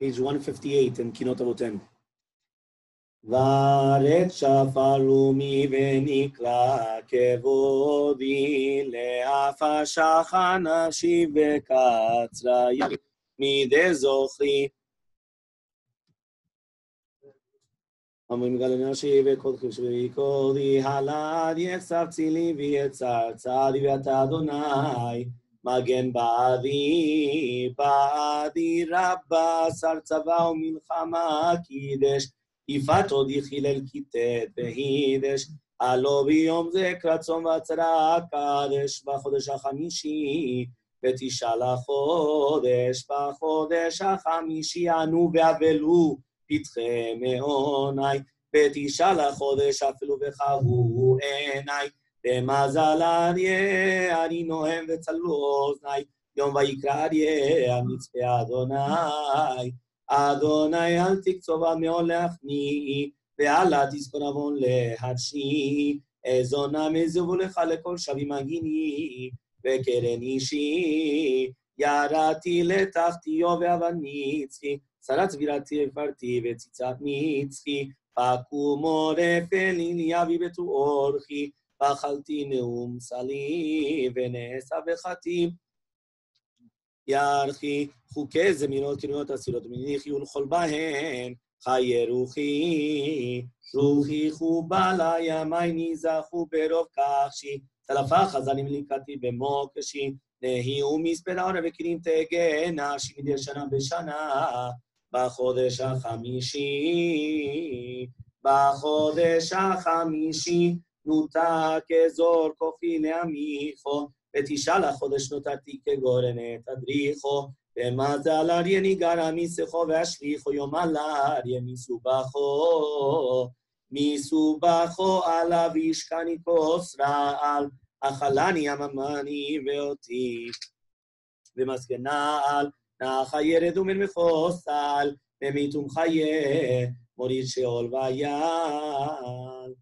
page 158 in Kinot Avotem. וארץ שפלומי ונקרא כבודי, לאף השחה נשיב וקצרה מידי זוכרי. אומרים גל אנושי וכל חשבי קודי, הלד יחשפתי לי ויצר צדי ואתה אדוני, מגן בעדי, בעדי רבה, שר צבא ומלחמה קידש, יפת עוד יחילל כיתת והידש, הלא ביום זה קרצון ועצרה קדש, בחודש החמישי, בתשעה לחודש, בחודש החמישי ענו ואבלו פתחי מעוני, בתשעה לחודש אפילו וחרו עיניי, במזל אריה אני נוהם וצלו אוזני, יום ויקרא אריה המצפה אדוני. אדוני אל תקצוב על מאוד להחמיא, ואל תזכור עוון להרשי, אזונה מזובו לך לכל שבי מגיני, וקרן אישי, ירדתי לתחתיו ואבני צחי, שרת צבירתי הפרתי וציצת מצחי, פקומו רפל אבי בתו אורחי, ואכלתי נאום סלי, ונעשה בחטים. ירחי חוקי זמינות קריאות אסילות מניחי ולכל בהן. חיי רוחי, רוחי חובה לימי ניזכו ברוב כחשי, צלפה חזנים לקראתי במוקשי, נהי ומספר עורב וכלים תגנה, שמדי שנה בשנה, בחודש החמישי, בחודש החמישי, נותק אזור כוחי להמיכו, ותשאל החודש נותרתי כגורן תדריכו, ומזל אריה ניגר מסכו ואשליכו יום על אריה מסובכו, מסובכו עליו ישכני כוס רעל, אכלני יממני ואותי, ומסכנה על נחה ירד ומן מחוסל, ומיתום חיה, מוריד שאול ויעל.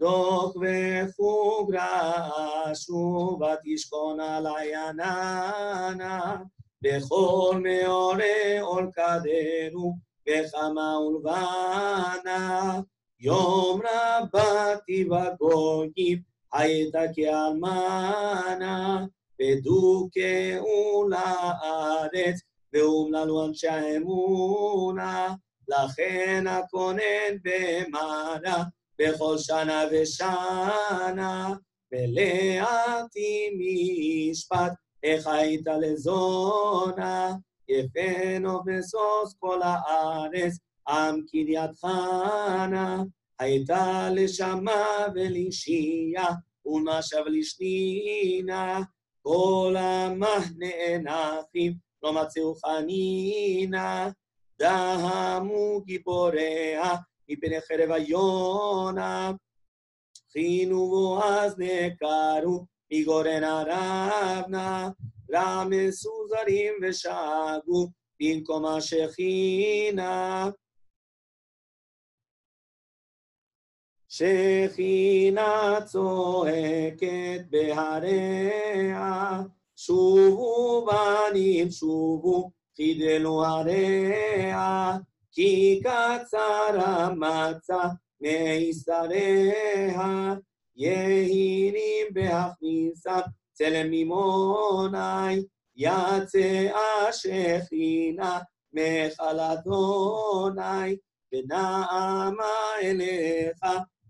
דוק וחוג רעשו ותשכון עלי עננה, בכל מאורי עול קדנו, בחמה ולבנה. יום רבתי בגויים, הייתה כאלמנה, ודוכאו לארץ, ואומללו אנשי האמונה, לכן הכונן במעלה. בכל שנה ושנה, ולאתי משפט, איך היית לזונה, יפנו בסוס כל הארץ, עם קריית חנה, הייתה לשמה ולישייה, ולמשב לשנינה, כל המחנה נחים, לא מצאו חנינה, דהמו גיבוריה, מפני חרב היונה. חינו בועז נעקרו, מגורן ערבנה, רמסו זרים ושגו, במקום השכינה. שכינה צועקת בהריה, שובו בנים שובו, חידלו הריה, כי קצר המצה מישריה, יהירים בהכניסה צלם ממוני, יצא השכינה מחלתוני, ונעמה אליך,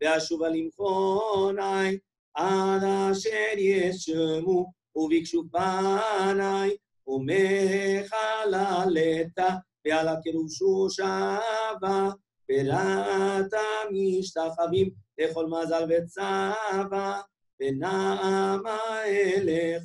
ואשובה למכוני, עד אשר ישמו וביקשו פניי, ומחללת ועל הקירושו שבה, ולתה משתחווים לכל מזל וצבא, ונעמה אליך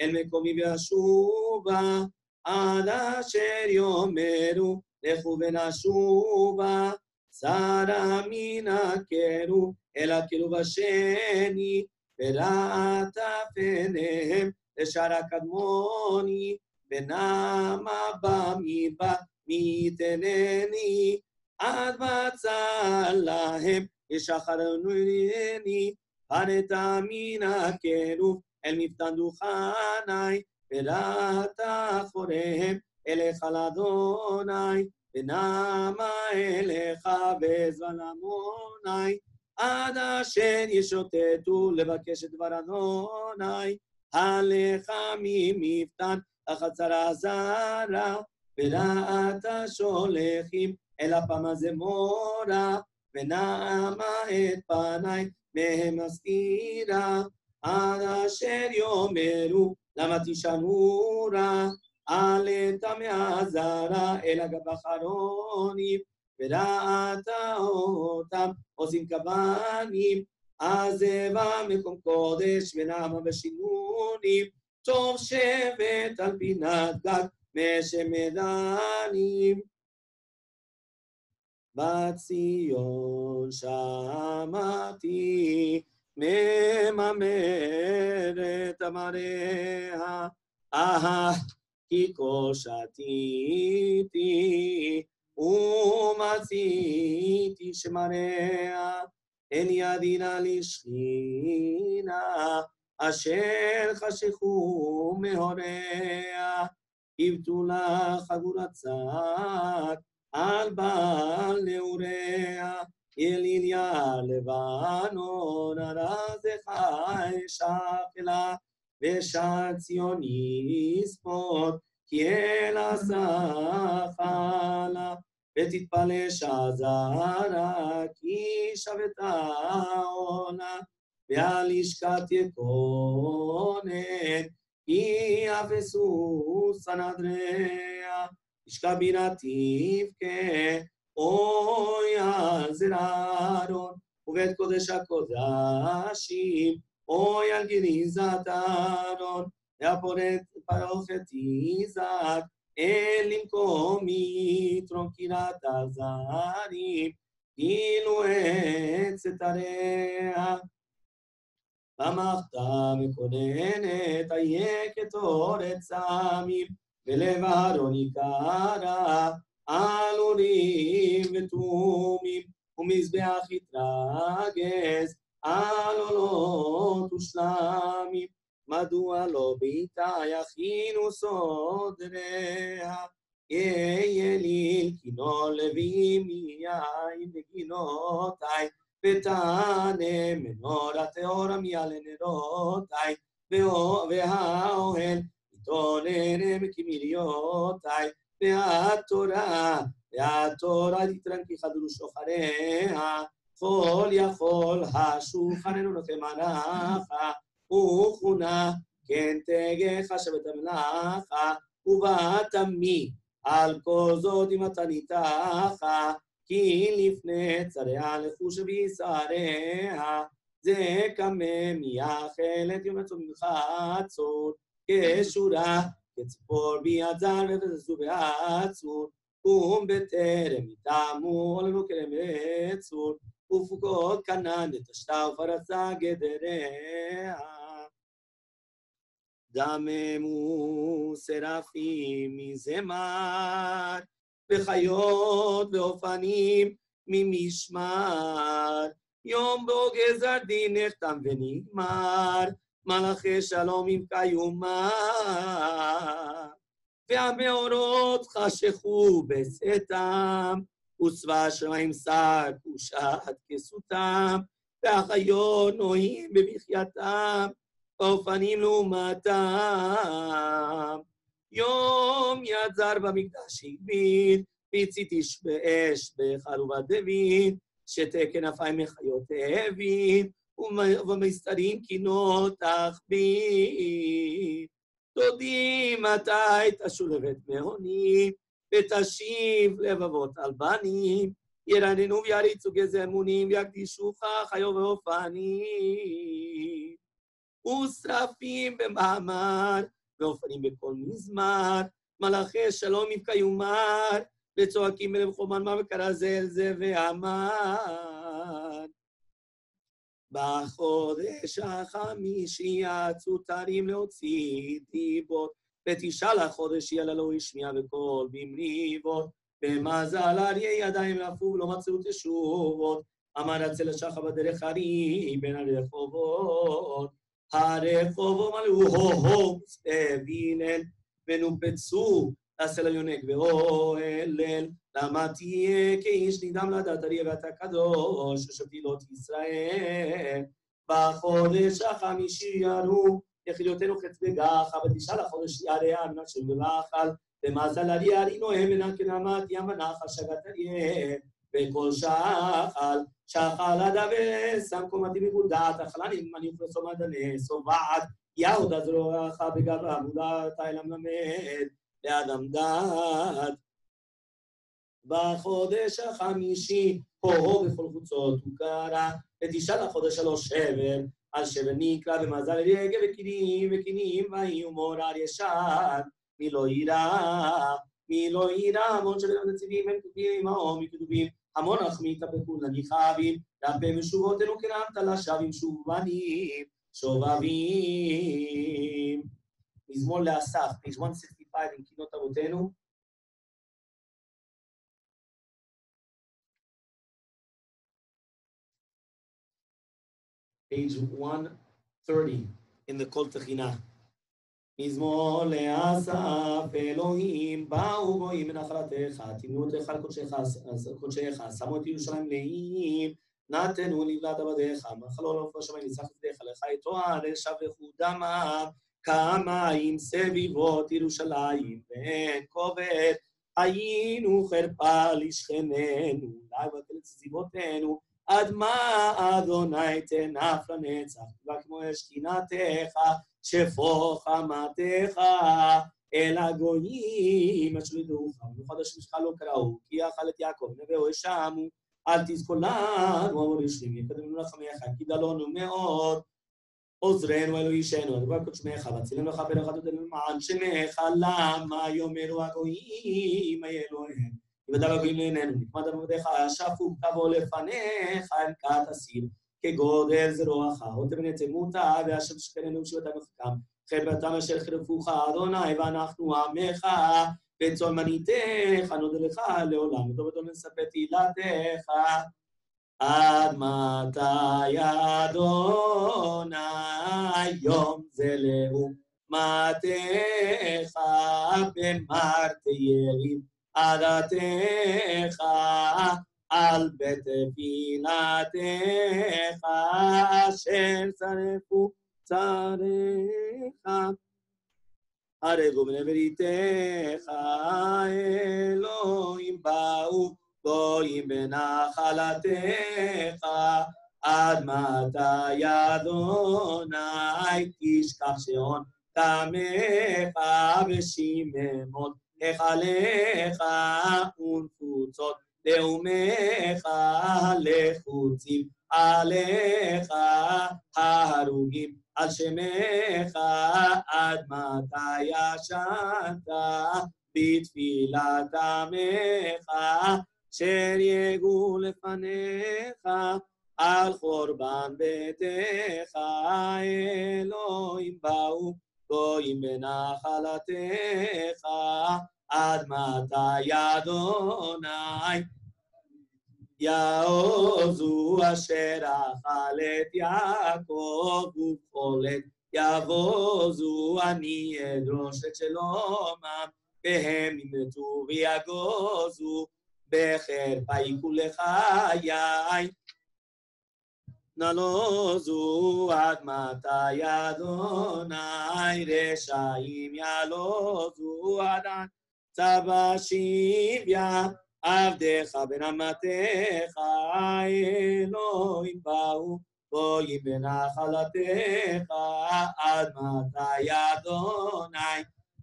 אל מקומי ואשובה, עד אשר יאמרו לכו ונשובה, שרה מן הקירוב אל הקירוב השני, וראתה פניהם לשער הקדמוני, ונעמה במדבר מתנני, עד בצע להם ישחררני, פנתה מן הקירוב אל מפתן דוכני, וראתה אחוריהם אליך לאדוני, ונעמה אליך בזמן עמוני, עד אשר ישוטטו לבקש את דבר אדוני, עליך ממפתן החצר הזרה, ולעת השולחים אל הפעם הזמורה, ונעמה את פניי מהם הסתירה, עד אשר יאמרו למה תשנו רע, אל תמה זרה אל אגב אחרונים, וראת אותם עושים כבנים, עזבה מקום קודש ונעמה בשינונים, טוב שבט על פינת גג משמדנים. בציון שמעתי מממרת המראה, אהה כי כה שתיתי ומציתי שמראה, אין ידי נא לשכינה, אשר חשכו מהוריה, עיוותו לך חגורת צק, על בעל נעוריה, יליליה לבנון, ארזך אשקלה, ושער ציוני יספוד, כי אל הסחלה, ותתפלא שזרה, כי שבתה עונה, ועל לשכת יקונן, כי אפסו סנדריה, לשכה בירה תבכה, אוי על זרערון, ובית קודש הקודשים, אוי על גניזת אהרון, והפורט פרוכת יזעק, אל למקום יתרום קירת הזרים, כאילו עץ את הריח. במחתה מקוננת, איה כתורת סמים, ולב אהרון יקרה, על אורים ותומים, ומזבח יתרגז, על עולות ושלמים. מדוע לא ביתה יכינו סודריה? יהיה אליל כינור לוי מיין בגינותיי, ותענה מנורת אורה מעל נרותיי, והאוהל יתונן כמיליותיי, והתורה, והתורה תתרן כחדרו שוחריה, כל יכול השולחננו נותן מנחה, וכונה כן תגך שבת המלאכה, ובאת מי על כל זאת אם אתה ניתחה, כי לפני צריה לחוש וישריה, זה קמה מייחלת יום ממך עצור, כשורה, כציפור ביד זר ותזזו בעצור, קום בטרם יטעמו עלינו כרם עצור, ופוקות כנן נטשתה ופרצה גדריה. דממו שרפים מזמר, וחיות ואופנים ממשמר. יום בו גזר דין נחתם ונגמר, מלאכי שלום עם קיומם. והמאורות חשכו בסתם, וצבא שמיים שק ושעת כסותם, והחיות נוהים במחייתם, באופנים לעומתם. יום יד זר במקדש הגביל, והצית איש באש בחרובת דוד, שתה כנפיים מחיות הבין, ובמסתרים קינות תחביא. תודי מתי תשוב לבית מהונים, ותשיב לבבות על בנים, ירננו ויריצו גזי אמונים, ויקדישוך חיו ואופנים. ושרפים במאמר, ואופנים בכל מזמר, מלאכי שלום יבקע יומר, וצועקים בלב חומן מה וקרזל זה ואמן. בחודש החמישי יצאו תרים להוציא דיבות, בתשעה לחודש יהיה לו השמיע בקול במריבות, במזל אריה ידיים רפו ולא מצאו תשובות, אמר הצל השחר בדרך הרי בין הרחובות. הרחובות מלאו הו הו סבינן, ונופצו לה יונק ואוהל, למה תהיה כאיש נדם לדעת אריה ואתה קדוש, ושבתילות ישראל. בחודש החמישי ירו יחידותינו חץ בגחה, בתשעה לחודש יראה מנשה ובחל, ומזל אריה ארינו מנן כנעמת ים הנחל שגת אריה, וכל שחל, שחל הדווה, שם קומתי מבודעת, אכלני מניח וסומדנה, סובעת, יהודה זרועך בגבה, מודעת אל המלמד, לאדם דעת. בחודש החמישי, הו בכל חוצות הוא קרא, ותשעה לחודש שלוש שבר, על שבר נקרא במזל רגע וקינים וקינים, ויהי מורר ישן, מי לא יירא, מי לא יירא, המון שבין הנציבים הם כתובים עמאו מכתובים, המון אך מתאפקו לניחבים, רבי משובותינו כרמת לשבים שובנים, שובבים. מזמור לאסף, page 165 עם קינות אבותינו. page 130 in the קול תחינה. מזמור לאסף אלוהים, באו גויים מנחלתך, תמנו את היכל קודשך, שמו את ירושלים נעים, נתנו לבלת עבדיך, מחלו לעוף השמיים, ניצח עבדיך, לך יתואר, שבחו דמה, כמים סביבות ירושלים, ואין כובד, היינו חרפה לשכננו, אולי ותלת סביבותינו, עד מה אדוני תנף לנצח, וכמו אש קנאתך, שפוך חמתך אל הגויים אשר ידעוך, במיוחד השם שלך לא קראו, כי יאכל את יעקב, נביאו ישמו, אל תזכור לנו, אמור יושבים, יקדמנו לחמך, כי דלונו מאוד, עוזרנו אלוהישנו, הדבר קודשמך, לך ברכה תודנו למען שמך, למה יאמרו הגויים, אי אלוהיהם. ובדל הגויים לעינינו, נקמת עבדיך, שפו תבוא לפניך, עם כת אסיר. כגודל זרועך, עוד תבנה תמותה, והשם שכננו שבתם מחכם. חברתם אשר חרפוך, אדוני, ואנחנו עמך, וצאן מניתך, נודה לך לעולם, וטובתו נספר תהילתך. עד מתי אדוני יום זה לעומתך, במרתי ירים עדתך על בית תפילתך, אשר צרפו צריך. הרגו בני בריתך, אלוהים באו, גויים בנחלתך, עד מתי אדוני תשכח שעון תמך ושיממות היכליך ונפוצות לאומך לחוצים עליך ההרוגים. על שמך עד מתי ישנת? בתפילת עמך אשר יגור לפניך על חורבן ביתך אלוהים באו גויים בנחלתך עד מתי אדוני? יעוזו אשר אכל את יעקב ובחולת יבוזו אני אדרוש את שלומם והם ימתו ויגוזו בחרפה יקו לחיי נלוזו עד מתי אדוני? רשעים ילוזו עדיין צבא שיביה עבדיך בנמתך, אלוהים באו, גויים בנחלתך, עד מתי אדוני,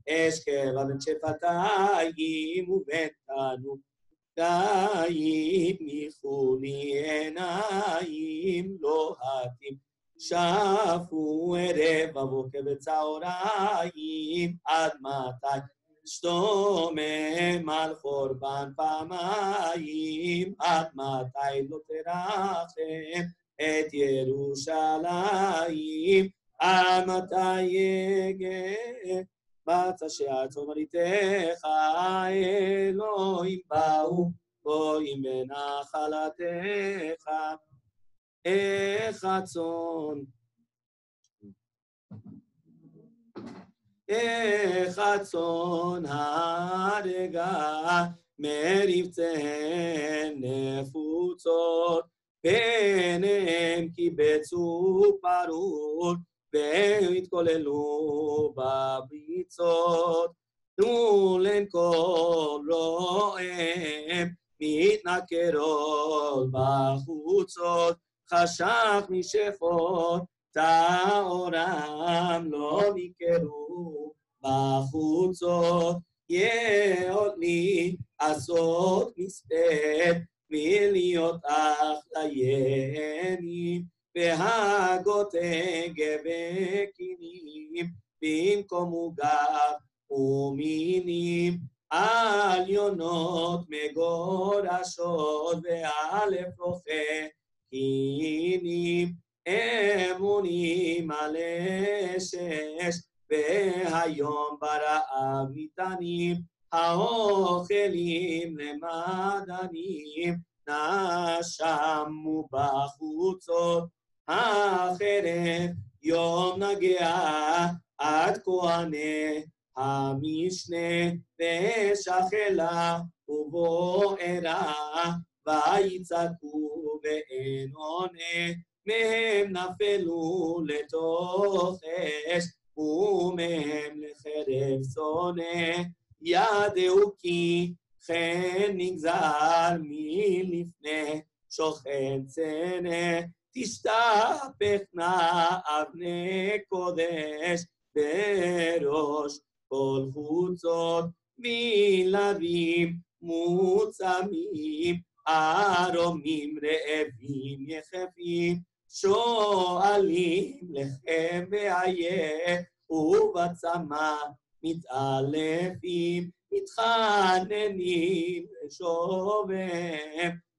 אשכבה בין שפתיים ובין תנור. די ניחוני עיניים שפו ערב בבוקר וצהריים, עד מתי שתומם על חורבן פעמיים, עד מתי לא תרחם את ירושלים, עד מתי יגה בצע שעצור מריתך, אלוהים באו, גויים בנחלתך, איך הצאן איך הצאן הרגה מרבציהן נפוצות, פניהם קיבצו פרוד, והתכוללו בביצות. תנו להם כל רועם, מתנכרות בחוצות, חשך משפות, טהורם לא ניכרו בחוצות. יהוד לי עשות מספד, מלהיות אח ליינים, והגותי גבקינים, במקום עוגב ומינים, עליונות מגורשות, ועל אפרוחי קינים, אמונים על אשש, והיום ברעב ניתנים, האוכלים למדנים, נשמו בחוצות, החרב יום נגעה עד כהני המשנה, ושחלה ובוערה, ויצעקו ואין עונה, מהם נפלו לתוך אש, ומהם לחרב שונא, ידעו כי כן נגזר מלפני שוכן צנע, תשתפכנה אבני קודש בראש כל חוצות. מלבים מוצמים, ערומים רעבים יחפים, שואלים לחם ואיה, ובצמא מתעלפים, מתחננים לשובם,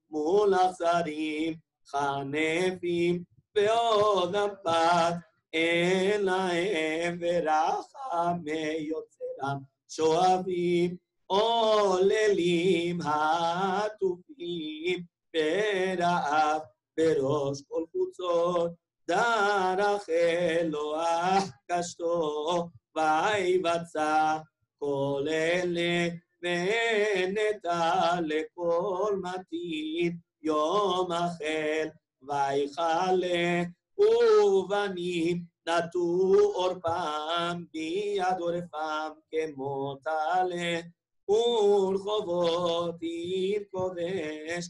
מול אכזרים חנפים, ועוד אמפת אין להם, ורחמי יוצרם שואבים, עוללים הטופים, ברעב בראש כל חוצות, דרך אלוה קשתו, ויבצע כל אלה, ונטע לכל מתאים, יום החל ויכלה, ובנים נטו עורפם, ביד עורפם כמו טלה, ורחובות עיר קודש,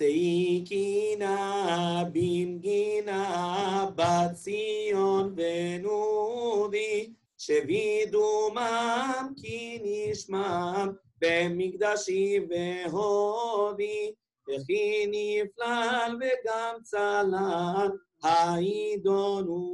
Seikina bimgina bat Zion venudi שבידומם כי נשמם במקדשי והודי וכי נפלל וגם צלל העידונות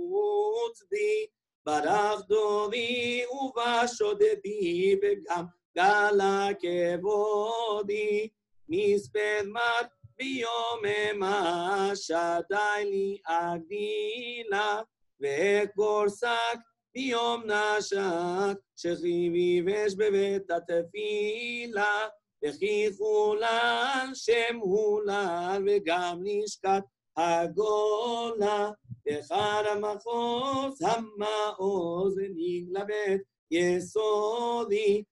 בי ברך דורי ובשודדי וגם גלה כבודי מספד מט ביוממה שדי לי אגדילה וקורסק ביום נשק שחיביבש בבית התפילה וכי חולל שם הולל וגם נשקט הגולה. אחד המחוז המעוז ונגלה בית יסודי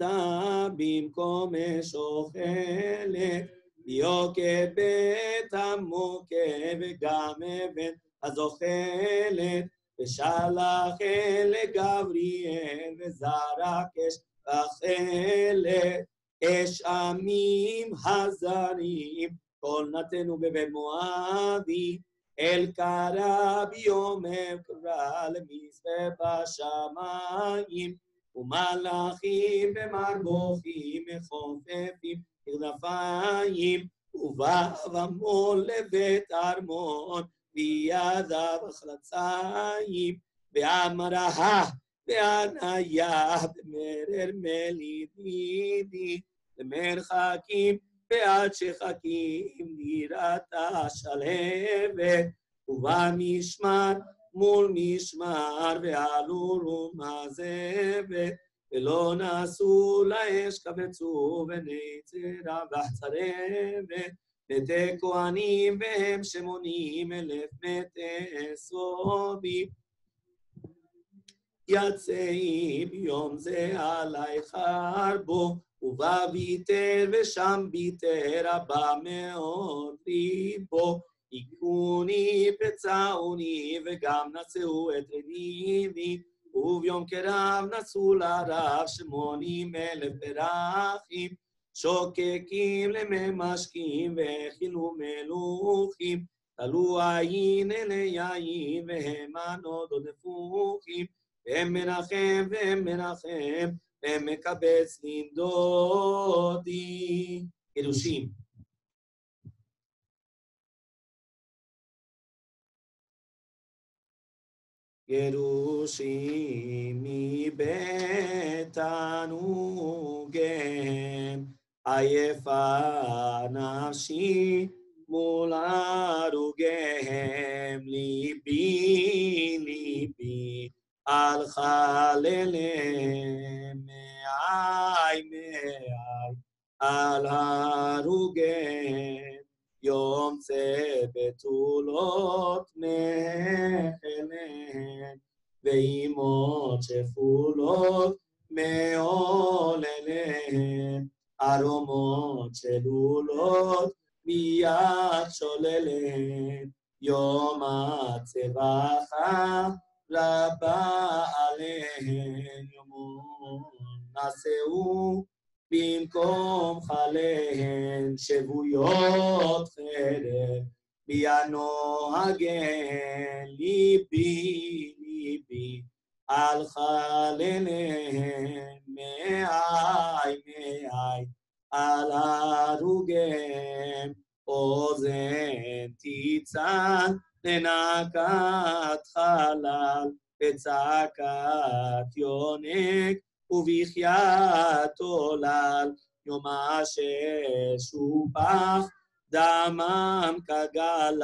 בשמתה במקום שוכלת, יוקד בית המוכה וגם אבן הזוחלת, ושלח אל גבריאל וזרק אש בחלת, אש עמים הזרים, כל נתנו בבית מואבי, אל קרא ביום קרא למזבח בשמיים, ומלאכים במרבוכים מחופפים כרנפיים, ובא ומול לבית ארמון, בידיו החלציים, ואמרה בהניה, במרר מלידידי, למרחקים ועד שחכים נראתה שלהבת, ובמשמר מול משמר ועלו רומזבת, ולא נשאו לאש קבצו ונצרה והצרבת, מתי כהנים והם שמונים אלף מתי סובים. יצאי ביום זה עלי חרבו, ובא ביטר ושם ביטר רבה מאוד ליבו. היכוני פצעוני וגם נשאו את עיניני, וביום קרב נשאו לרב שמונים אלף פרחים, שוקקים לממשקים והכילו מלוכים, תלו עין אלי יין והם הנודות נפוחים, והם מנחם והם מנחם, והם מקבץ לנדודי. קידושים. גירושים מבית תענוגיהם, עייפה נפשי מול הרוגיהם, ליבי ליבי על חלליהם, מעי מעי על הרוגיהם. יום צא בתולות מחליהן, ואימות שפולות מעולליהן, ארומות שלולות מיד שולליהן, יום הצבחה רבה יומון נשאו במקום חליהן שבויות חרב, בינוהגן ליבי ליבי על חלליהן מאי מאי על הרוגיהם אוזן תצעק לנקת חלל בצעקת יונק ובחיית עולל, יום אשר שופח דמם כגלל,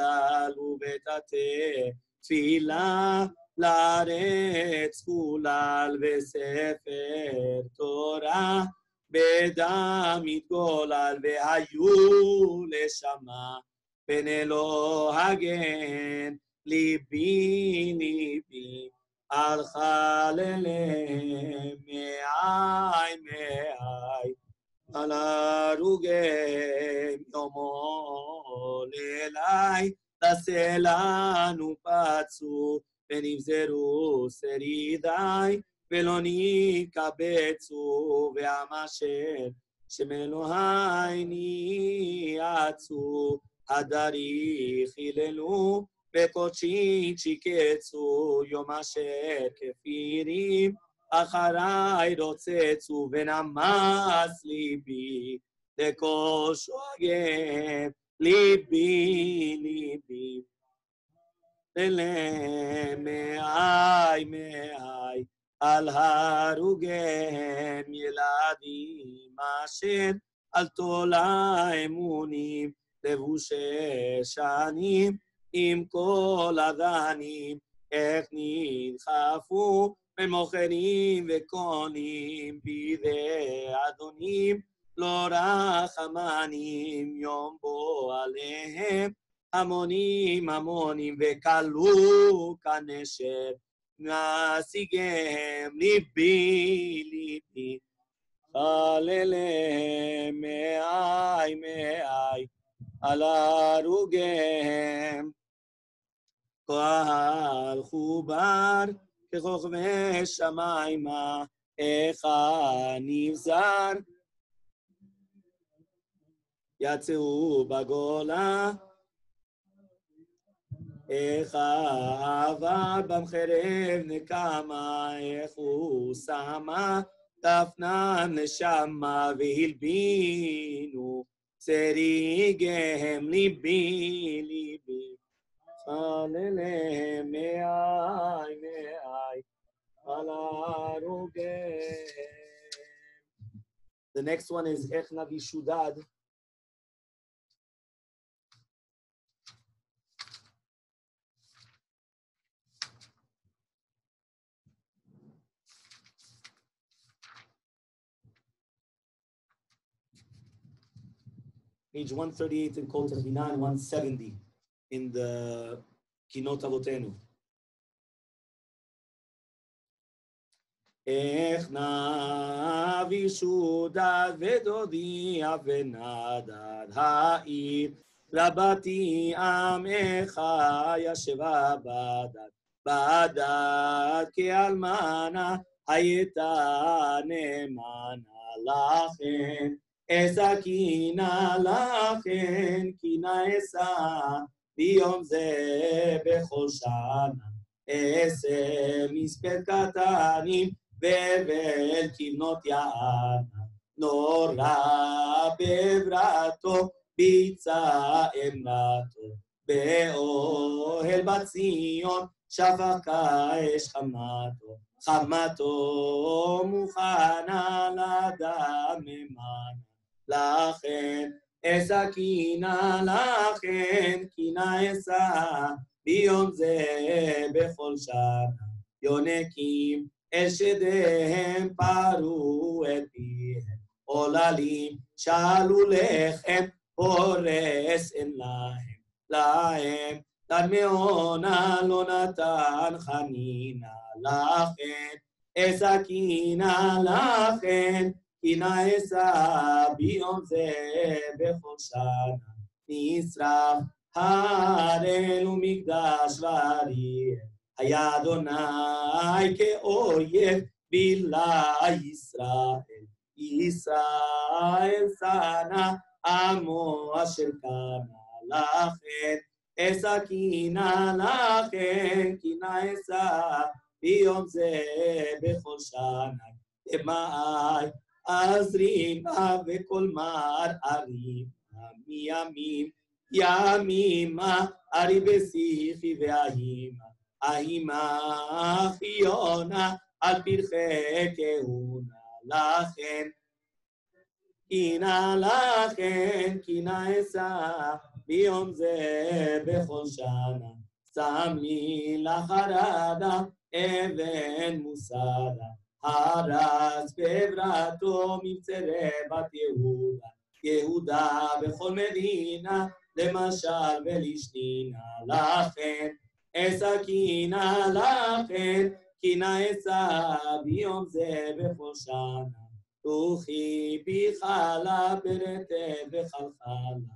ובתתי תפילה לארץ חולל, וספר תורה בדם יתגולל, והיו לשמה פן אלוהגן, ליבי ליבי על חלליהם מעי מעי, על הרוגיהם יומו לילי, תעשה לנו פצו, ונבזרו שרידי, ולא נקבצו, ועם אשר שמאלוהי ניעצו, הדרי חיללו, וקודשי צ'יקצו יום אשר כפירים, אחריי רוצצו ונמס ליבי, לכל שואגן ליבי ליבי. למאי מאי על הרוגיהם ילדים אשר על תולה אמונים לבושי שנים עם כל הדנים, איך נדחפו ממוכרים וקונים בידי אדונים, לא רחמנים יום בו עליהם, המונים המונים וכלו כנשר, נשיגיהם ליבי ליבי, חלליהם מאי מאי, על הרוגיהם. כהל חובר ככוכבי שמיימה, איך הנבזר. יצאו בגולה, איך עבר בם חרב נקמה, איך הוא שמה דפנן נשמה והלבינו, צריגיהם ליבי ליבי. חלליהם מאי מאי על ההרוגים. The next one is איך נביא שודד. page 138 in Kol Techina and 170 in the Kinot Avotenu. איך נביא שודד ודודיע ונדד העיר רבתי עמך ישבה בדד בדד כאלמנה הייתה נאמנה לכן אשא קינה לכן קינה אשא ביום זה בכל שנה אעשה מספד קטנים בבל כבנות יענה. נורא בברתו ביצע אמרתו. באוהל בציון שפך כאש חמתו. חמתו מוכנה לדם ממנה לכן אשא קינה לכן קינה אשא ביום זה בכל שנה. יונקים אל שדיהם פרו את פיהם. עוללים שאלו לחם הורס אין להם. להם תן מעונה לא נתן חנינה לכן אשא קינה לכן קינה אשא ביום זה בכל שנה נשרף הראל ומקדש ואריה היה אדוני כאויב בילה ישראל ישראל שנא עמו אשר קנה לכן אשא קינה לכן קינה אשא ביום זה בכל שנה דמאי אזרימה וכל מר ארימה מימים ימימה ארי בשיחי והאימה האימה חיונה על פרחי כהונה לכן. קינה לכן קינה אשא ביום זה בכל שנה שם לי לחרדה אבן מוסדה הרס בברתו מבצרי בת יהודה יהודה בכל מדינה למשל ולשנינה לכן אשא קינה לכן קינה אשא ביום זה בכל שנה רוחי פיחלה פרטה וחלחלה.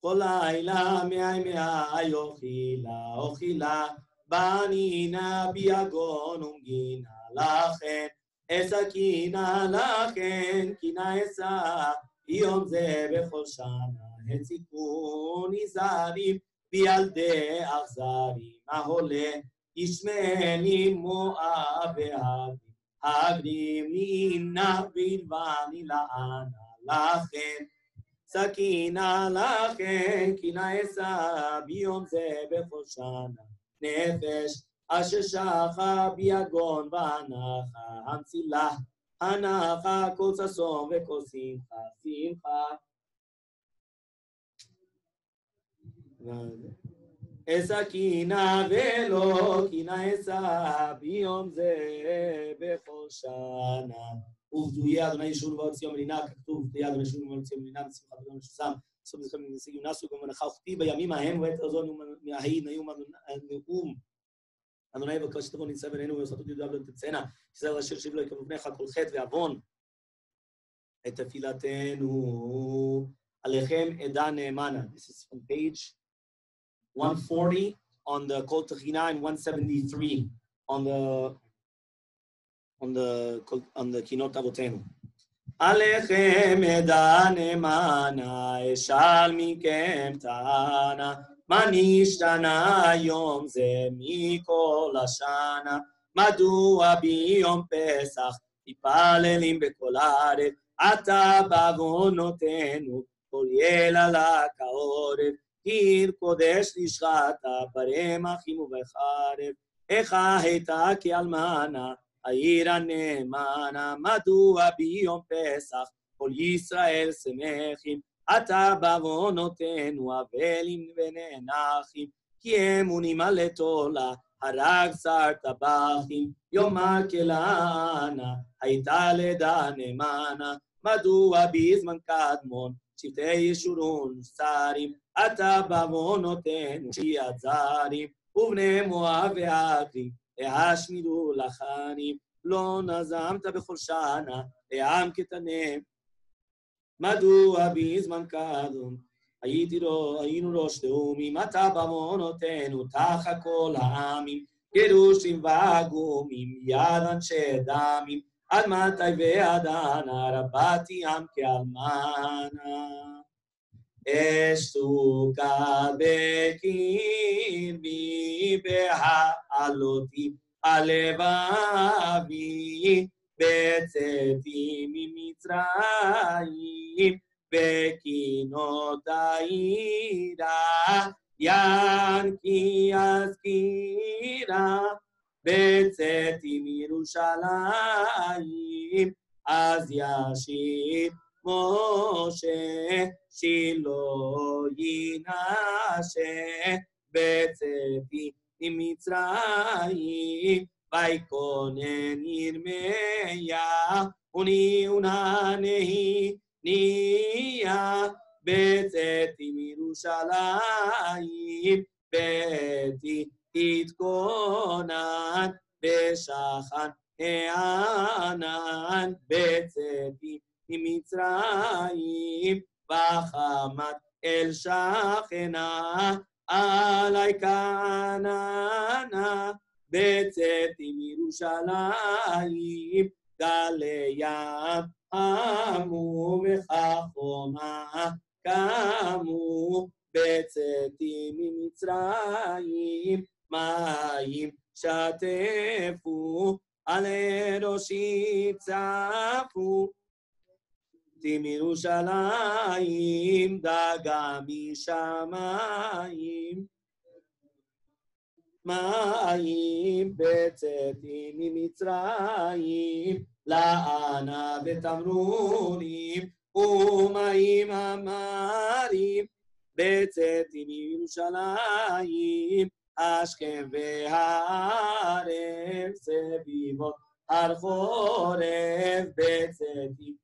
כל לילה מאי מאי אוכילה אוכילה בנינה ביגון ומגינה לכן אשא קינה לכן קינה אשא ביום זה בכל שנה הציפו נזהרים בילדי אכזרים ההולה ישמעני מואב והגרים הגרים נינה בלבני לענה לכן. סכינה לכן קינה אשא ביום זה בכל שנה נפש אשר שחה ביגון והנחה המצילה הנחה כל ששון וכל שמחה שמחה אשא קינה ולא קינה אשא ביום זה בכל שנה. עובדו יהיה אדוני ישוב ובאות ציון מלינה, כתוב תהיה אדוני ישוב ובאות ציון מלינה, בשמחה ולא משוסם. סוף זכם מנסיגים נסו גם מנחה אותי בימים ההם ועת הזו מההיא נאום נאום. אדוני בקש תבוא נמצא בינינו ועשתות יהודה ולא תצאנה. ישראל אשר שיב לו יקרב בניך כל חטא ועוון. את תפילתנו עליכם עדה נאמנה. This is from page 140 on the Kol Techina and 173 on the on the on the Kinot Avotenu. עליכם עדה נאמנה, אשאל מכם טענה, מה נשתנה היום זה מכל השנה? מדוע ביום פסח מתפללים בכל הארץ, אתה בעוונותינו, כל יללה כעורף, עיר קודש נשחטה, ברמחים ובחרב, איך הייתה כאלמנה, העיר הנאמנה, מדוע ביום פסח כל ישראל שמחים, אתה בעוונותינו אבלים ונאנחים, כי אמונים על תולה, הרג שר טבחים, יום הכלנה, הייתה לידה נאמנה, מדוע בזמן קדמון, שבטי ישורון שרים, אתה בעוונותינו שיעת זרים, ובני מואב ועקרים, להשמידו לחנים, לא נזמת בכל שנה, לעם קטנה. מדוע בזמן קדום, הייתי לו, היינו ראש תאומים, אתה בעוונותינו, תחת כל העמים, גירושים ועגומים, יד אנשי דמים, עד מתי ועד אנה, רבתי עם כאלמנה. אשתוקה בקרבי בהעלותי הלבבי בצאתי ממצרים בקינות העירה ינקי אזכירה בצאתי מירושלים אז ישיב משה שילה ינשה בצאתי ממצרים. ויקונן ירמיה וניאונה נהי נהיה בצאתי מירושלים. ביתי תתכונן בשחן הענן בצאתי ממצרים וחמת אל שכנה עלי כננה בצאתי מירושלים ים עמו וכחומה קמו בצאתי ממצרים מים שטפו על ראשי צפו צאתי מירושלים, דגה משמיים. מים בצאתי ממצרים, לענה ותמרורים, ומים המרים, בצאתי מירושלים, השכם והערב, סביבות הר חורף, בצאתי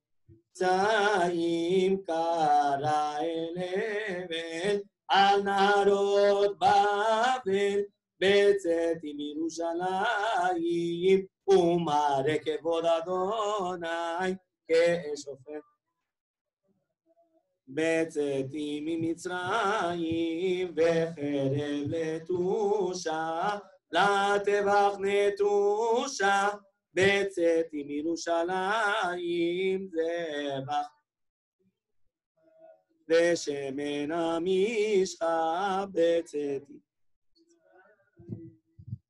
צעים קרא אל אבן, על נהרות בבל, בצאתי מירושלים, ומראה כבוד אדוני כאש עופר. בצאתי ממצרים, וחרב לתושה, לטבח נטושה. בצאתי מירושלים זבח. ושמן המשחה בצאתי.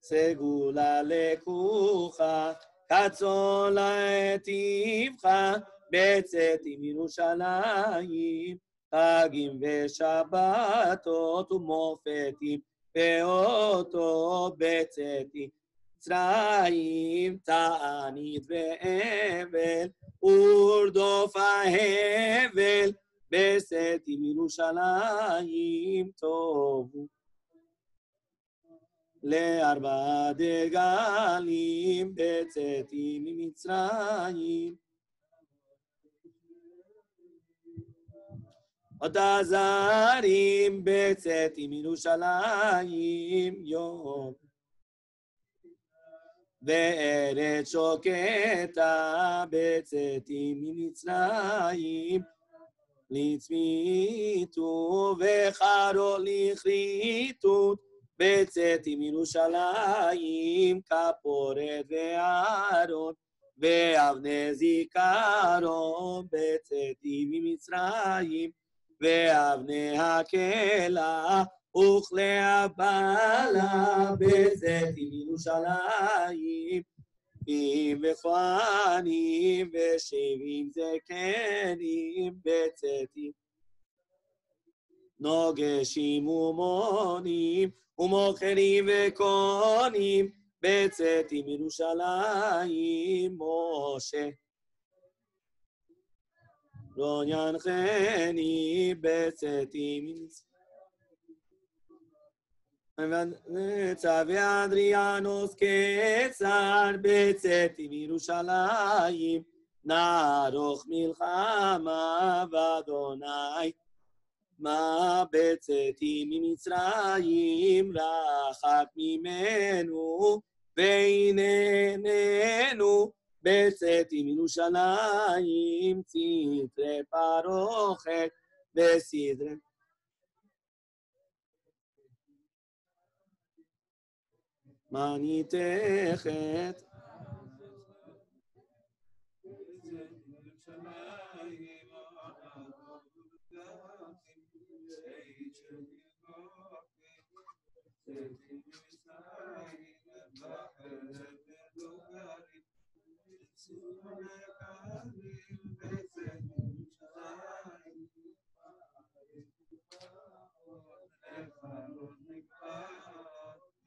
סגולה לקוחה, כצאן להטיבך, בצאתי מירושלים. חגים ושבתות ומופתים, ואותו בצאתי. מצרים תענית והבל, ורדוף ההבל, בסתי מירושלים טובו. לארבע דגלים בצאתי ממצרים. אותה זרים בצאתי מירושלים יום. וארץ שוקטה בצאתי ממצרים, לצמיתו וחרו לכריתות, בצאתי מירושלים, כפורת ואהרון, ואבני זיכרון, בצאתי ממצרים, ואבני הקהלה, וכלי הבעלה בצאתי מירושלים, עם וכהנים ושבעים זקנים בצאתי. נוגשים ומונים ומוכרים וקונים בצאתי מירושלים, משה. לא ינחני בצאתי ממצרים. צווה אדריאנוס קצר בצאתי מירושלים, נערוך מלחמה באדוני. מה בצאתי ממצרים, רחק ממנו, והננו בצאתי מירושלים, ציטרי פרוכת וסדרי. מניתך Thank you.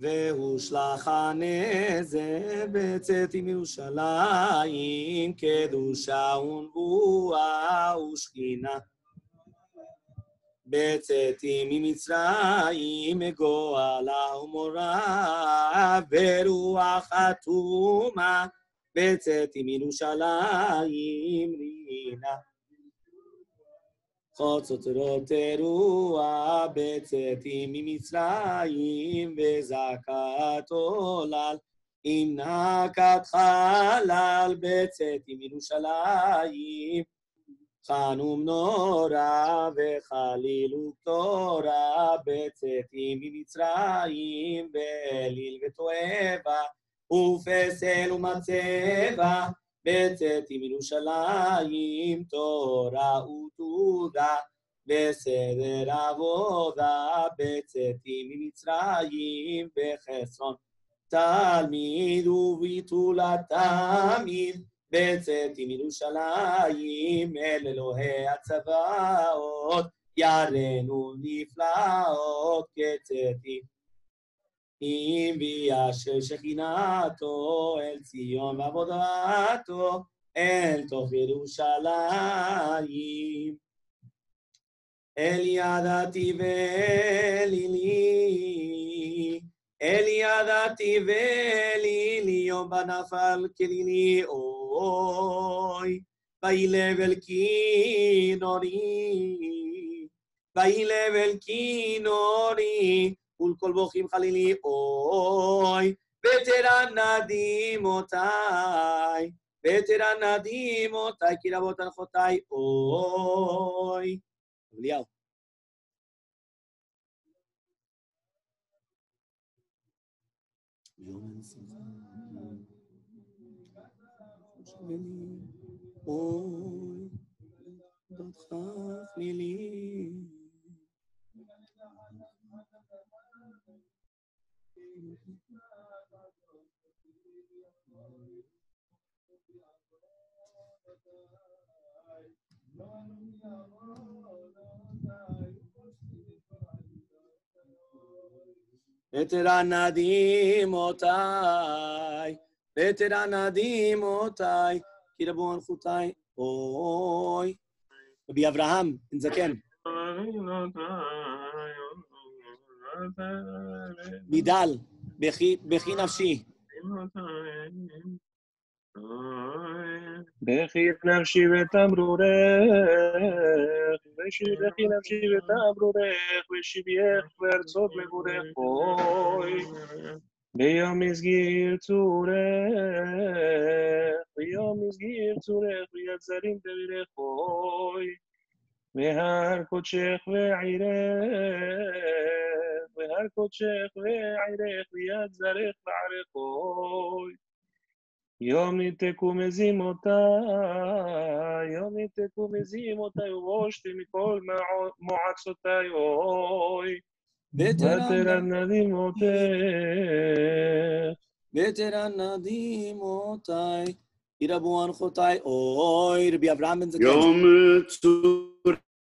והושלך הנזר בצאתי מירושלים, קדושה ונבואה ושכינה. בצאתי ממצרים, גואלה ומורה, ורוח אטומה, בצאתי מירושלים, רינה. חוצות תרועה בצאתי ממצרים וזעקת עולל. עם נקת חלל בצאתי מירושלים חנום נורא וחליל וקטורה בצאתי ממצרים ואליל ותועבה ופסל ומצבה בצאתי מירושלים תורה ותודה בסדר עבודה בצאתי ממצרים בחסרון תלמיד וביטולה תמיד בצאתי מירושלים אל אלוהי הצבאות ירנו נפלאות כצאתי אם ויאשר שכינתו אל ציון ועבודתו אל תוך ירושלים. אל ידעתי ואלילי, אל ידעתי ואלילי, יום בנפל כלילי, אוי, וילב אל כינורי, וילב אל כינורי, ולכל בוכים חלילי, אוי, ותרנדים אותי, ותרנדים אותי, כי רבות הלכותי, אוי. אליהו. אוי, דתך לי ותרנדים אותי, ותרנדים אותי, כי רבו הנחותי, אוי. רבי אברהם, בן זקן. מידל, בכי נפשי. בכי נפשי ותמרורך, בכי נפשי ותמרורך, ושבייך וארצות מגורך, אוי. ביום מסגיר צורך, ביום מסגיר צורך, ויד זרים דבירך, אוי. והר קודשך ועירך, והר קודשך ועירך, ויד זרך וערך, אוי. יום ניתקו מזימותיי, יום ניתקו מזימותיי, ובושתי מכל מעו- מועצותיי, אוי, ותרנדי מותך. ותרנדימותיי, ירבו הנחותיי, אוי, רבי אברהם בן זקן. יום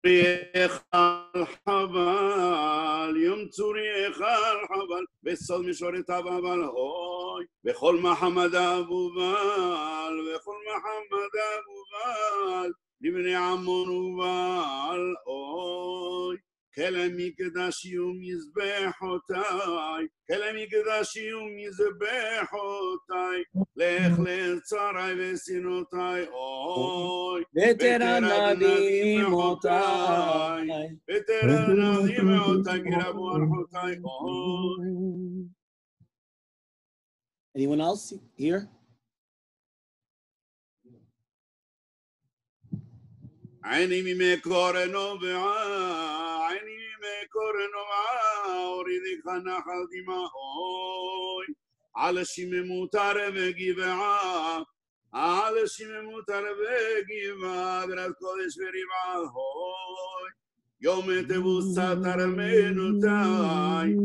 צוריך על חבל, יום צוריך על חבל, בסוד משורתיו אבל אוי, בכל מחמדיו ובעל, בכל מחמדיו ובעל, לבני עמון ובעל, אוי. كلامي قداش يوم يذبحوا تاي كلامي قداش يوم يذبحوا تاي ليخ لتصارع بسينو تاي اوي بترى نادي موتاي بترى نادي موتاي قرب وارحو تاي اوي Anyone else here? عيني ميكورنو بعا عيني ميكورنو بعا أريد خنا خلدي ما هوي على شيم موتار بگی بعا على شيم موتار بگی بعا درات کودش بری بعا هوی. يوم تبوسا ترمنو تاي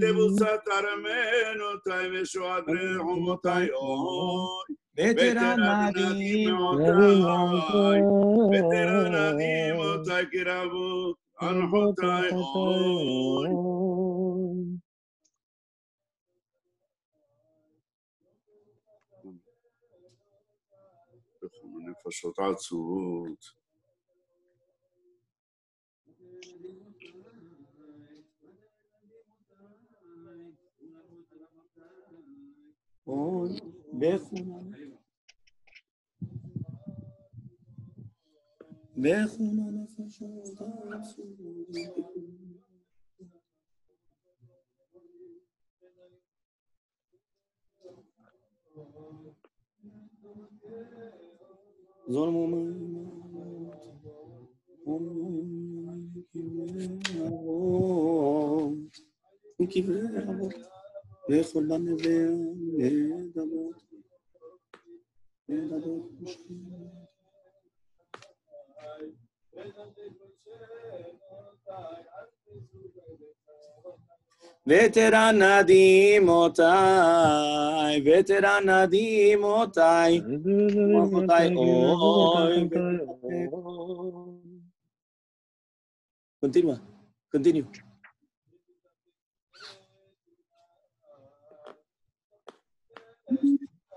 تبوسا ترمنو تاي وشو أدري oh. אנחותיי, אוי. נפשות עצובות. אוי, בכונה. בכונה נפשות העצובות. זול Mesmo Mesmo nessa jornada Zor que Om ki ver אותי, ותרנדים אותי. רחמותיי, אוי, Continua, continue. אותי אוי, נדים אותי,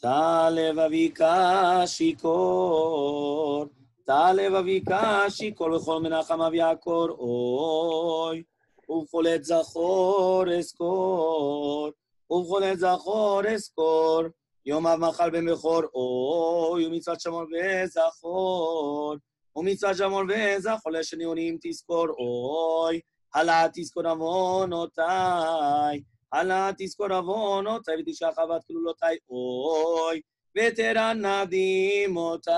תא לבביקה שיכור, תא לבביקה שיכור, וכל מנחם אבי יעקור, אוי, ובכל עת זכור אזכור, ובכל עת זכור אזכור, יום מחל בן אוי, ומצוות שמור וזכור, ומצוות שמור וזכור, לשניונים תזכור, אוי, הלאה תזכור עוונותיי, הלאה תזכור עוונותיי, ותשכח אהבת כלולותיי, אוי, ותרנדים אותי,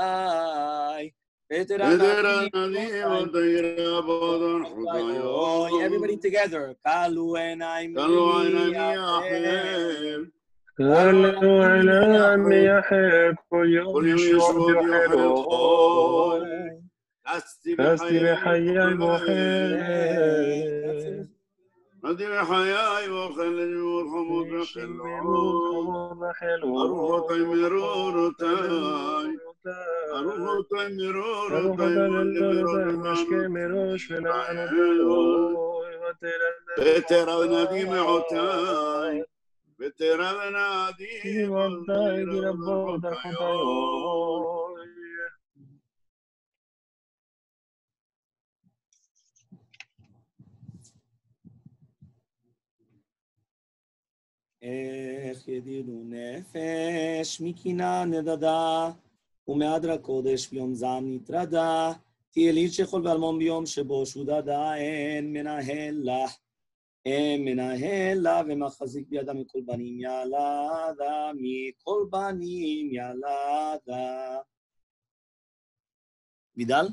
ותרנדים ותרנדים אותי קרבו, אנחותיי, אוי, אוי. everybody together, כלו עיניים כלו עיניים قدر حياي وخلج ورحمك خلو أروح تيمرور تاي أروح تيمرور تاي مشكي مروش فلعنا فترى نادي معتاي فترى نادي معتاي ربو تخطيو מעותיי, כדירו נפש, מקינה נדדה, ומהדרה קודש ביום זעם נטרדה, תהילית שכול ואלמון ביום שבו שודדה, אין מנהל לך, אין מנהל לה, ומחזיק בידה מכל בנים ילדה, מכל בנים ילדה. וידל?